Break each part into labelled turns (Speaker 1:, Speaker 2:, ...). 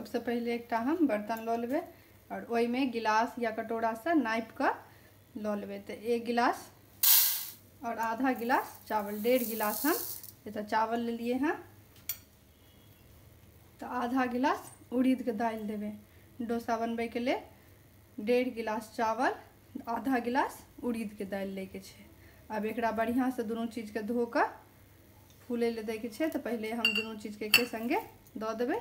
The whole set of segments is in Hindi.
Speaker 1: सबसे पहले एक हम बर्तन लऽ लेबै, और ओहिमे गिलास या कटोरा से नापि कऽ लऽ लेबै। तऽ एक गिलास और आधा गिलास चावल, डेढ़ गिलास हम एतऽ चावल लेलिए हैं। तऽ आधा गिलास उड़ीदके दालि देबै। डोसा बनबैके लेल डेढ़ गिलास चावल, आधा गिलास उड़ीदके दालि लैके छै। आब एकरा बढ़िआँसँ दुनू चीजके धो कऽ फूलै लए दैके छै, तऽ पहिले हम दुनू चीजके एके सङ्गे दऽ देबै।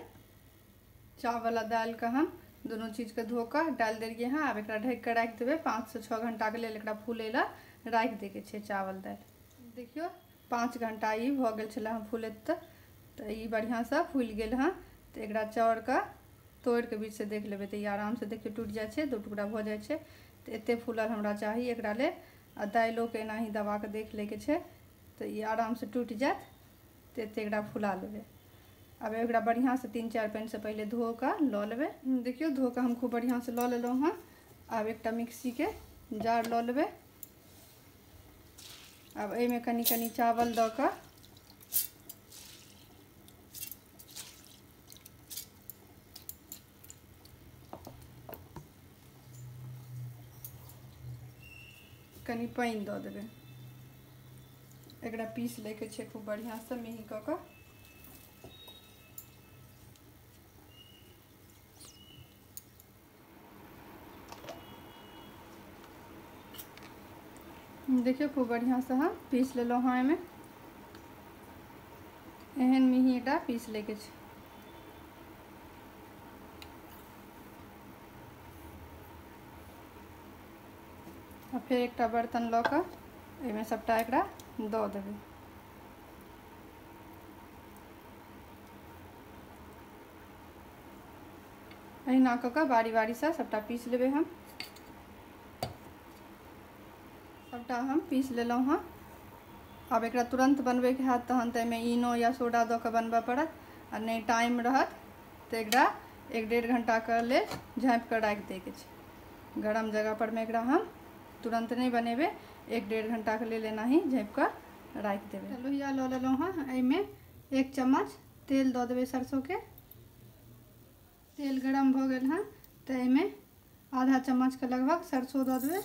Speaker 1: चावल आ दालिके हम दुनू चीजके धो कऽ डालि देलिए हँ। आब एकरा ढकि कऽ राखि देबै। पाँचसँ छओ घण्टाके लेल एकरा फूलै लए राखि दैके छै चावल दाल। देखियो, पाँच घण्टा ई भऽ गेल छलै हँ तऽ तऽ ई बढ़िआँसँ फूलि गेल हँ तऽ एकरा चाउरके तोड़िके बीचसँ देख लेबै। तऽ ई आरामसँ देखियौ टूटि छै, दू टुकड़ा भऽ जाइ छै। तऽ एतेक फूलल हमरा चाही एकरा लेल। आ दालिओके एनाही दबाके देख लैके छै। तऽ ई आरामसँ टूटि जायत। तऽ एतेक एकरा फुला लेबै। आब एकरा बढ़िआँसँ तीन चारि पानिसँ पहिले धो कऽ लऽ लेबै। देखियौ धो कऽ हम खूब बढ़िया बढ़िआँसँ लऽ लेलहुँ हँ। आब एकटा मिक्सीके जार लऽ लेबै। आब एहिमे कनि कनि चावल दऽ कऽ कनि पानि दऽ देबै। एकरा पीस लैके छै खूब बढ़िआँसँ मिही कऽ कऽ। देखियौ खूब बढ़िआँसँ हम पीस लेलहुँ हँ एहिमे एहन मिही एकरा पीस लैके आ फेर एकटा बर्तन लऽ कऽ एहिमे सभटा एकरा दऽ देबै। अहिना कऽ कऽ बारी बारीसँ सभटा पीस लेबै हम। सभटा हम पीस लेलहुँ, हँ। आब एकरा तुरन्त बनबैके हैत तहन एहिमे इनो या सोडा दऽ कऽ बनबऽ पड़त, आ नहि टाइम रहत तऽ एकरा एक डेढ़ घण्टाके लेल झाँपि कऽ राखि दैके छै। गरम मे एकरा हम तुरन्त नहि बनेबै, एक डेढ़ घंटा घण्टाके लेल एनाही झाँपि कऽ राखि देबै। लोहिया लऽ लेलहुँ, हँ एहिमे एक चम्मच तेल दऽ देबै सरसोके। तेल गरम भऽ गेल, हँ, तऽ एहिमे आधा चम्मचके लगभग सरसो दऽ देबै।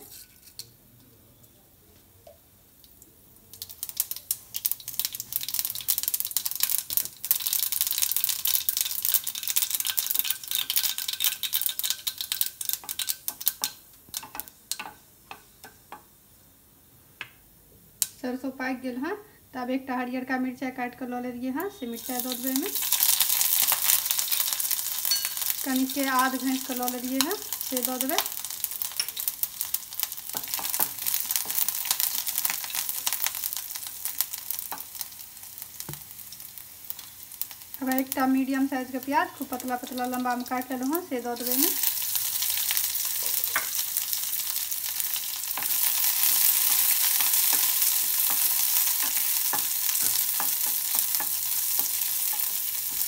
Speaker 1: सरसो पाकि गेल हँ तऽ आब एकटा हरियरका मिरचाइ काटि कऽ लऽ लेलियै हँ से मिरचाइ दऽ देबै एहिमे कनिके आध घाँटि कऽ लऽ लेलियै हँ से दऽ देबै। एकटा मीडियम साइजके प्याज खूब पतला पतला लम्बामे काटि लेलहुँ से दऽ देबै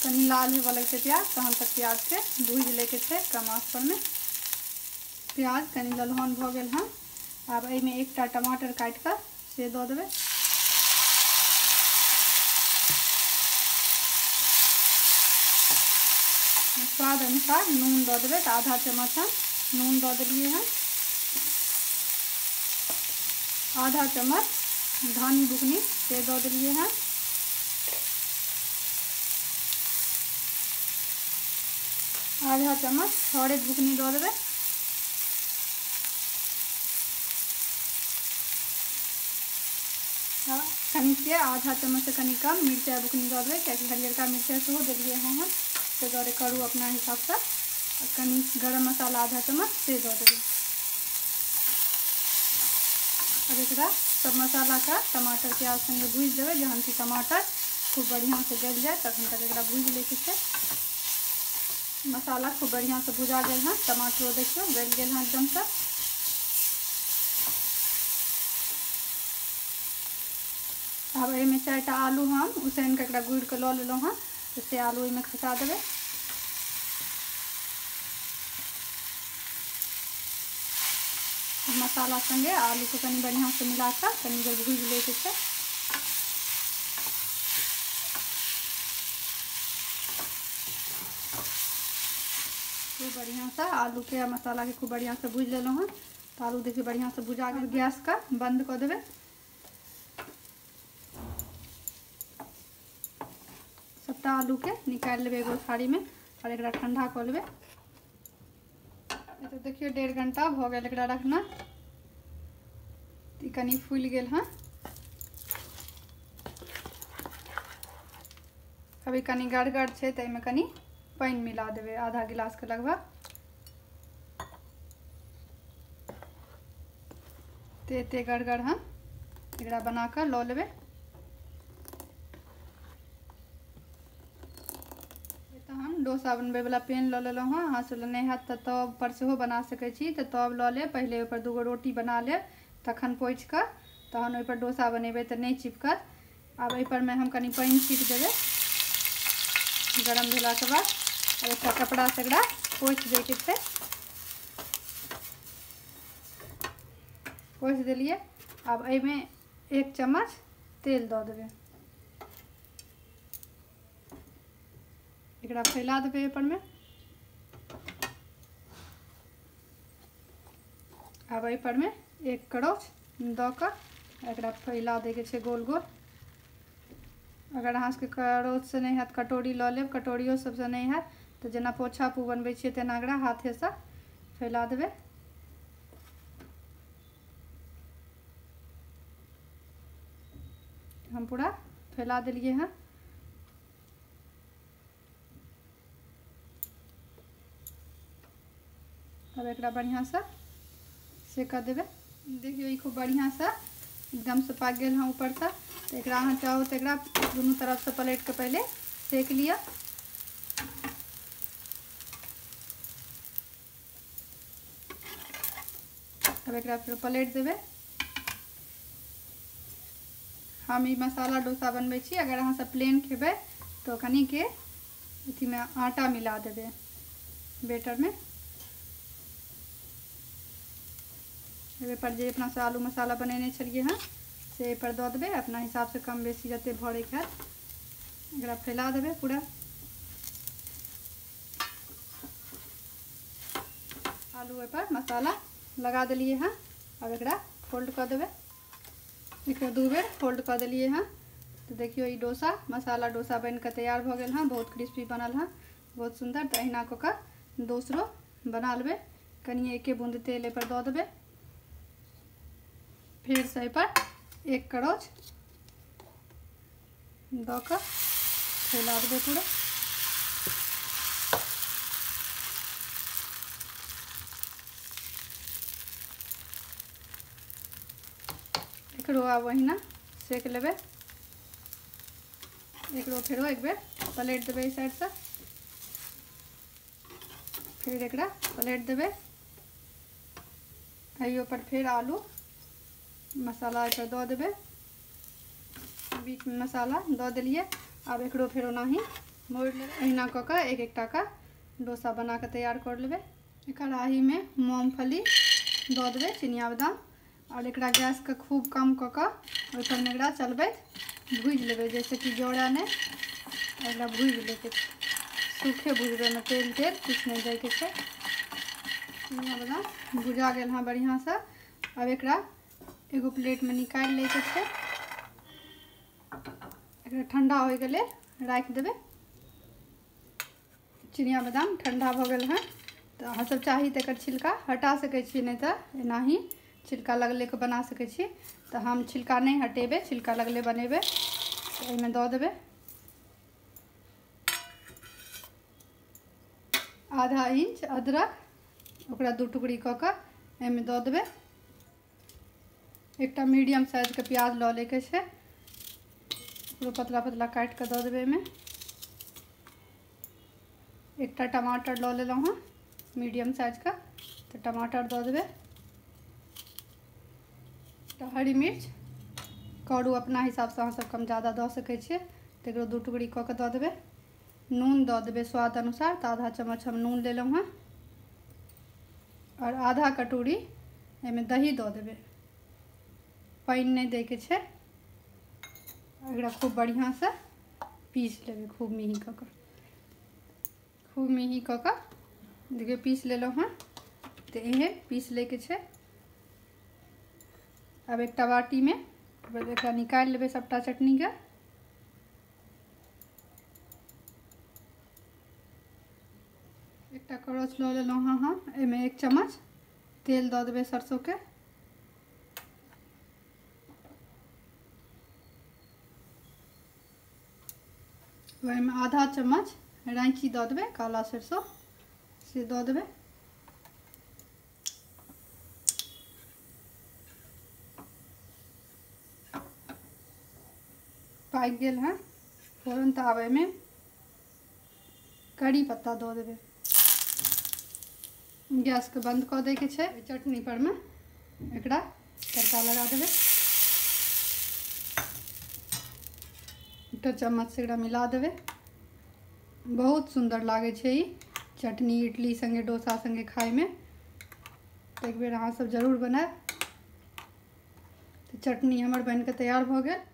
Speaker 1: कनी लाल होबऽ लगतै प्याज, तहन तक प्याजके भूजि लैके कम आँच परमे प्याज कनी ललहन भऽ गेल हँ आब एहिमे एकटा टमाटर काटि कऽ से दऽ देबै। स्वाद अनुसार नून दऽ देबै तऽ आधा चम्मच हम नून दऽ देलियै हँ आधा चम्मच धानी बुकनी से दऽ देलियै हँ आधा चम्मच हरैद बुकनी दऽ देबै कनिके आधा चम्मच से कनि कम मिरचाइ बुकनी दऽ देबै कियाकि हरियरका मिरचाइ सेहो देलियै हँ हम ताहि दुआरे करू अपना हिसाब से। कनि गरम मसाला आधा चम्मच से दऽ देबै अब एक सब मसालाके टमाटर प्याज सङ्गे भूजि देबै जहन कि टमाटर खूब बढ़िआँसँ गलि जाए तक एकरा भूजि लैके मसाला खूब बढ़िआँसँ भुजा गेल हँ, टमाटरो देखियौ गलि गेल हँ एकदमसँ आब एहिमे चारिटा आलू हम उसैन कऽ एकरा गुड़ि कऽ लऽ लेलहुँ हँ से आलू ओहिमे खसा देबै मसाला सङ्गे आलूके कनि बढ़िआँसँ मिला कऽ कनि देर भूजि लैके छै खूब बढ़िया से, आलू के मसाला के खूब बढ़िया से भूज लेलहुँ हँ तऽ आलू देखियौ बढ़िया से भुजा गेल गैस का, बंद कऽ देबै। सबटा आलू के निकालि लेबै एगो थारी में और एकरा ठंडा कऽ लेबै। तऽ देखियौ डेढ़ घंटा भऽ गेल एकरा रखना कनि फूलि गेल हँ अभी कनि गड़गड़ छै तऽ एहिमे कनि पानि मिला देबै आधा गिलासके लगभग ते एते गड़गड़ हम एकरा बना कऽ लऽ लेबै तऽ हम डोसा बनबैवला पेन लऽ लेलहुँ हँ अहाँसँ नहि हैत तऽ तब पर सेहो बना सकै छी तऽ तब लऽ लेब पहिले ओहिपर दूगो रोटी बना लेब तखन पोछि कऽ तहन ओहिपर डोसा बनेबै तऽ नहि चिपकत आब एहिपरमे हम कनि पानि छीट देबै, गरम भेलाके बाद। और एकटा कपड़ासँ एकरा पोछि दैके छै पोछि देलियै आब एहिमे एक चम्मच तेल दऽ देबै। एकरा फैला देबै एहिपरमे आब एहिपरमे एक करोच दऽ कऽ एकरा फैला दैके छै गोल गोल। अगर अहाँ सबके करोचसँ नहि हैत, कटोरी लऽ लेब, कटोरियो सबसँ नहि हैत तऽ जेना पोछा पू बनबै छियै, तेना एकरा हाथेसँ फैला देबै। हम पूरा फैला देलिए हैं अब एक बढ़िया से सेक देवे देखियो, ई खूब बढ़िया से एकदम से पाक गया हाँ ऊपर से। तो एक अहाँ चाहो तो दोनों तरफ़ से पलट के पहले सेक लिया अब एक फिर पलट देवे हम ई मसाला डोसा बनबै अगर अहाँ सब प्लेन खेबै तो कनी के अथी में आटा मिला देबै बेटर में पर जे अपना से आलू मसाला बनेने छलिए हँ से पर दऽ देबै, अपना हिसाब से कम बेसी जते भरैके हैत, एकरा फैला देबै पूरा। आलू पर मसाला लगा देलिए हाँ। अब एक फोल्ड कऽ देबै। एक दू बेर फोल्ड कऽ देलिए हाँ। तो देखियो, ई डोसा, मसाला डोसा बन कऽ तैयार भऽ गेल हँ। बहुत क्रिस्पी बनल हाँ। बहुत सुंदर तऽ अहिना कऽ दोसरो बना लेबै। कनि एके बूंद तेल पर दऽ देबै। फिर से पर एक करोच दऽ कऽ फैला पूरा एकरो आब ओहिना सेक लेबै। एकरो फेरो एक बेर पलट देबै एहि साइडसँ फिर एकरा पलट देबै। पर फिर आलू मसाला पर दऽ देबै। बीचमे मसाला दऽ देलिए आब एकरो फेर ओनाही मोड़ि लेबै। अहिना कऽ कऽ एक एकटा का डोसा बना कऽ तैयार कर लेबै। कढ़ाहीमे मूँगफली दऽ देबै, चिनिया बादाम। और एक गैस के खूब कम कऽ एकरा चलबैत भूजि लेबै जाहिसँ कि जड़ै नहि एकरा भूजि छै सूखे भूजबै ओहिमे तेल तेल किछु नहि दैके छै। बादाम भुजा गेल हँ बढ़िआँसँ। अब एकरा एगो प्लेटमे निकालि लैके छै। एकरा ठंडा हो गेलै, राखि देबै। चिनिया बादाम ठंडा भऽ गेल हँ। तऽ अहाँ सब चाही तऽ एकर छिलका, हटा सकै नहि तऽ एनाही। छिलका लगले के बना सकै छी। हम छिलका नहीं हटेबै, छिलका लगले बनेबै। एहिमे दऽ देबै। आधा इंच अदरक, ओकरा दू टुकड़ी कऽ कऽ दऽ देबै। एकटा मीडियम साइजके प्याज लऽ लैके छै। ओकरो पतला पतला काटि कऽ दऽ देबै एहिमे। एकटा टमाटर लऽ लेलहुँ हँ, मीडियम साइजके तऽ टमाटर दऽ देबै। तऽ हरी मिर्च। करू अपना हिसाबसँ अहाँ सब कम ज़्यादा दऽ सकै छियै। तऽ दू टुकड़ी कऽ कऽ दऽ देबै। नून दऽ देबै स्वाद अनुसार, तऽ आधा चम्मच हम नून लेलहुँ हँ। और आधा कटोरी एहिमे दही दऽ देबै। पानि नहि छै। एकरा खूब बढ़िआँसँ पीस लेबै, खूब मिही कऽ खूब मिही कऽ कऽ देखिए पीस लेलहुँ हँ। तऽ इहे पीस लैके छै। आब एकटा बाटीमे एकरा निकालि लेबै सभटा चटनीके एकटा करछ लऽ लेलहुँ हँ हम, एहिमे एक चम्मच तेल दऽ देबै सरसोके ओहिमे आधा चम्मच रैंची दऽ देबै, काला सरसो, से दऽ देबै। पाकि गेल हँ। फोरन तऽ आब एहिमे करी पत्ता दऽ देबै गैसके बंद कऽ दैके छै। चटनी परमे एकरा तड़का लगा देबै एकटा चम्मच से मिला देबै बहुत सुंदर लागै छै चटनी, इडली संगे, डोसा संगे खाइमे एक बेर अहाँ सब ज़रूर बनाएब तऽ चटनी हमर बनिकऽ तैयार भऽ गेल।